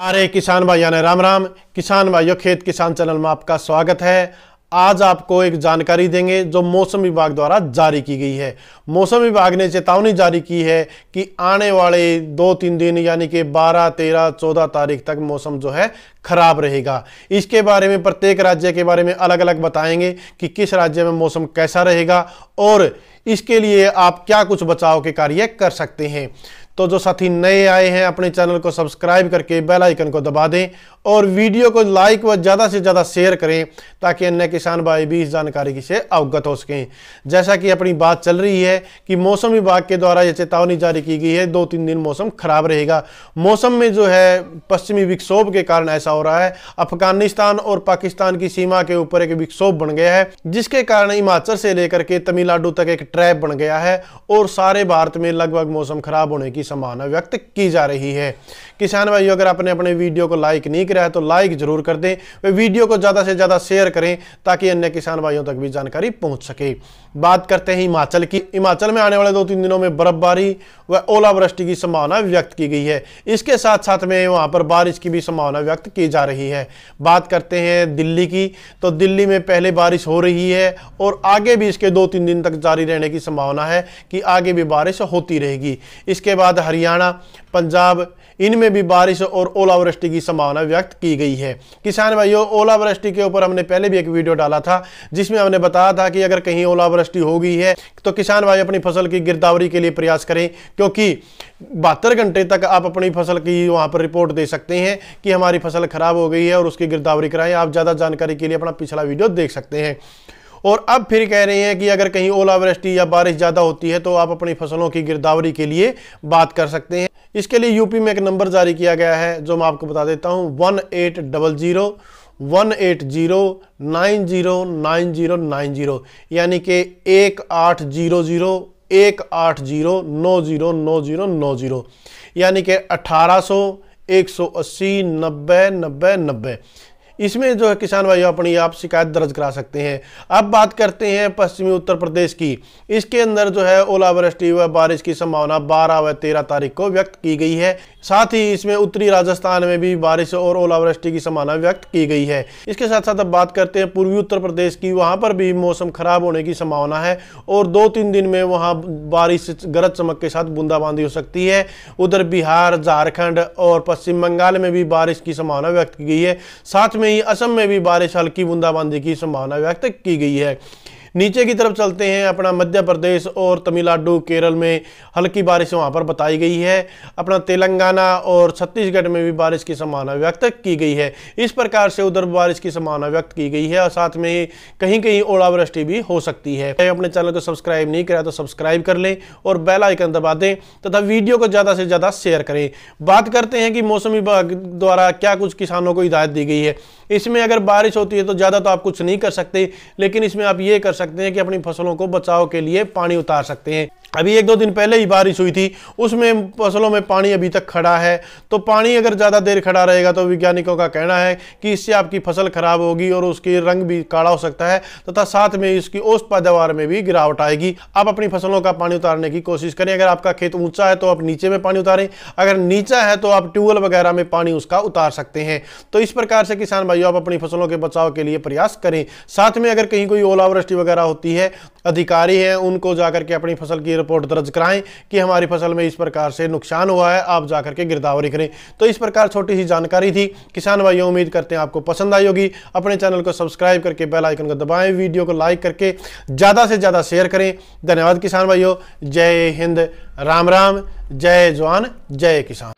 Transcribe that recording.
अरे किसान भाइयों ने राम राम। किसान भाइयों, खेत किसान चैनल में आपका स्वागत है। आज आपको एक जानकारी देंगे जो मौसम विभाग द्वारा जारी की गई है। मौसम विभाग ने चेतावनी जारी की है कि आने वाले दो तीन दिन यानी कि 12, 13, 14 तारीख तक मौसम जो है खराब रहेगा। इसके बारे में प्रत्येक राज्य के बारे में अलग अलग बताएँगे कि किस राज्य में मौसम कैसा रहेगा और इसके लिए आप क्या कुछ बचाव के कार्य कर सकते हैं। तो जो साथी नए आए हैं अपने चैनल को सब्सक्राइब करके बेल आइकन को दबा दें और वीडियो को लाइक व ज़्यादा से ज़्यादा शेयर करें ताकि अन्य किसान भाई भी इस जानकारी से अवगत हो सकें। जैसा कि अपनी बात चल रही है कि मौसम विभाग के द्वारा यह चेतावनी जारी की गई है दो तीन दिन मौसम खराब रहेगा। मौसम में जो है, पश्चिमी विक्षोभ के कारण ऐसा हो रहा है। अफ़गानिस्तान और पाकिस्तान की सीमा के ऊपर एक विक्षोभ बन गया है, जिसके कारण हिमाचल से लेकर के तमिलनाडु तक एक ट्रैप बन गया है और सारे भारत में लगभग मौसम खराब होने की संभावना व्यक्त की जा रही है। किसान भाइयों, अगर आपने अपने वीडियो को लाइक नहीं किया है तो लाइक ज़रूर कर दें। वे वीडियो को ज़्यादा से ज़्यादा शेयर करें ताकि अन्य किसान भाइयों तक भी जानकारी पहुँच सके। बात करते हैं हिमाचल की। हिमाचल में आने वाले दो तीन दिनों में बर्फबारी व ओलावृष्टि की संभावना व्यक्त की गई है। इसके साथ साथ में वहाँ पर बारिश की भी संभावना व्यक्त की जा रही है। बात करते हैं दिल्ली की। तो दिल्ली में पहले बारिश हो रही है और आगे भी इसके दो तीन दिन तक जारी रहने की संभावना है कि आगे भी बारिश होती रहेगी। इसके बाद हरियाणा, पंजाब, इनमें भी बारिश और ओलावृष्टि की संभावना व्यक्त की गई है। किसान भाइयों, ओलावृष्टि के ऊपर हमने पहले भी एक वीडियो डाला था, जिसमें हमने बताया था कि अगर कहीं ओलावृष्टि हो गई है तो किसान भाई अपनी फ़सल की गिरदावरी के लिए प्रयास करें, क्योंकि बहत्तर घंटे तक आप अपनी फ़सल की वहाँ पर रिपोर्ट दे सकते हैं कि हमारी फ़सल खराब हो गई है और उसकी गिरदावरी कराएँ। आप ज़्यादा जानकारी के लिए अपना पिछला वीडियो देख सकते हैं। और अब फिर कह रहे हैं कि अगर कहीं ओलावृष्टि या बारिश ज़्यादा होती है तो आप अपनी फ़सलों की गिरदावरी के लिए बात कर सकते हैं। इसके लिए यूपी में एक नंबर जारी किया गया है, जो मैं आपको बता देता हूँ, one eight double zero, one eight zero nine zero nine zero nine zero, यानी कि एक आठ ज़ीरो ज़ीरो, एक आठ ज़ीरो नौ ज़ीरो नौ ज़ीरो नौ ज़ीरो, यानी कि अठारह सौ, एक सौ अस्सी, नब्बे नब्बे नब्बे। इसमें जो है किसान भाई अपनी आप शिकायत दर्ज करा सकते हैं। अब बात करते हैं पश्चिमी उत्तर प्रदेश की। इसके अंदर जो है ओलावृष्टि व बारिश की संभावना 12 व 13 तारीख को व्यक्त की गई है। साथ ही इसमें उत्तरी राजस्थान में भी बारिश और ओलावृष्टि की संभावना व्यक्त की गई है। इसके साथ साथ अब बात करते हैं पूर्वी उत्तर प्रदेश की। वहाँ पर भी मौसम खराब होने की संभावना है और दो तीन दिन में वहाँ बारिश गरज चमक के साथ बूंदाबांदी हो सकती है। उधर बिहार, झारखंड और पश्चिम बंगाल में भी बारिश की संभावना व्यक्त की गई है। साथ में में ही असम में भी बारिश हल्की बूंदाबांदी की संभावना व्यक्त की गई है। नीचे की तरफ़ चलते हैं। अपना मध्य प्रदेश और तमिलनाडु, केरल में हल्की बारिश वहाँ पर बताई गई है। अपना तेलंगाना और छत्तीसगढ़ में भी बारिश की संभावना व्यक्त की गई है। इस प्रकार से उधर बारिश की संभावना व्यक्त की गई है और साथ में कहीं कहीं ओलावृष्टि भी हो सकती है। अपने चैनल को सब्सक्राइब नहीं करा तो सब्सक्राइब कर लें और बेल आइकन दबा दें तथा वीडियो को ज़्यादा से ज़्यादा शेयर करें। बात करते हैं कि मौसम विभाग द्वारा क्या कुछ किसानों को हिदायत दी गई है। इसमें अगर बारिश होती है तो ज़्यादा तो आप कुछ नहीं कर सकते, लेकिन इसमें आप ये कर सकते हैं कि अपनी फ़सलों को बचाव के लिए पानी उतार सकते हैं। अभी एक दो दिन पहले ही बारिश हुई थी, उसमें फ़सलों में पानी अभी तक खड़ा है। तो पानी अगर ज़्यादा देर खड़ा रहेगा तो वैज्ञानिकों का कहना है कि इससे आपकी फ़सल खराब होगी और उसकी रंग भी काला हो सकता है, तथा तो साथ में इसकी औसत पैदावार में भी गिरावट आएगी। आप अपनी फ़सलों का पानी उतारने की कोशिश करें। अगर आपका खेत ऊँचा है तो आप नीचे में पानी उतारें। अगर नीचा है तो आप ट्यूबवेल वगैरह में पानी उसका उतार सकते हैं। तो इस प्रकार से किसान भाइयों, आप अपनी फ़सलों के बचाव के लिए प्रयास करें। साथ में अगर कहीं कोई ओलावृष्टि वगैरह होती है, अधिकारी हैं, उनको जाकर के अपनी फ़सल की रिपोर्ट दर्ज कराएँ कि हमारी फ़सल में इस प्रकार से नुकसान हुआ है, आप जाकर के गिरदावरी करें। तो इस प्रकार छोटी सी जानकारी थी। किसान भाइयों, उम्मीद करते हैं आपको पसंद आई होगी। अपने चैनल को सब्सक्राइब करके बेल आइकन को दबाएँ, वीडियो को लाइक करके ज़्यादा से ज़्यादा शेयर करें। धन्यवाद किसान भाइयों। जय हिंद। राम राम। जय जवान। जय किसान।